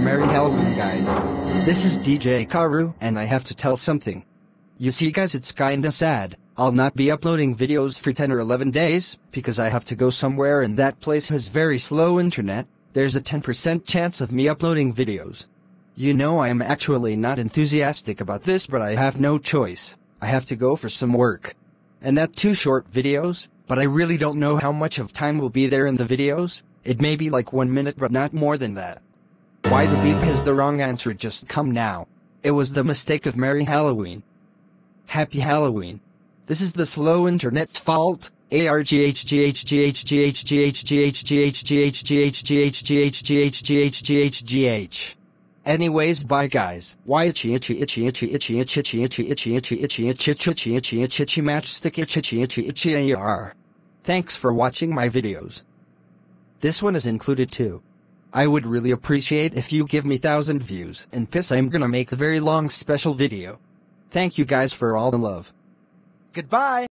Merry Halloween, guys. This is DJ Korou, and I have to tell something. You see, guys, it's kinda sad. I'll not be uploading videos for 10 or 11 days, because I have to go somewhere and that place has very slow internet. There's a 10% chance of me uploading videos. You know I am actually not enthusiastic about this, but I have no choice. I have to go for some work. And that two short videos, but I really don't know how much of time will be there in the videos. It may be like one minute but not more than that. Why the beep is the wrong answer just come now. It was the mistake of Merry Halloween. Happy Halloween. This is the slow internet's fault. A-R-G-H-G-H-G-H-G-H-G-H-G-H-G-H-G-H-G-H-G-H-G-H-G-H-G-H-G-H-G-H-G-H Anyways, bye guys. Why itchy itchy itchy itchy itchy itchy itchy itchy itchy itchy itchy itchy itchy itchy itchy itchy matchstick itchy itchy itchy itchy. Thanks for watching my videos. This one is included too. I would really appreciate if you give me thousand views and piss I'm gonna make a very long special video. Thank you guys for all the love. Goodbye!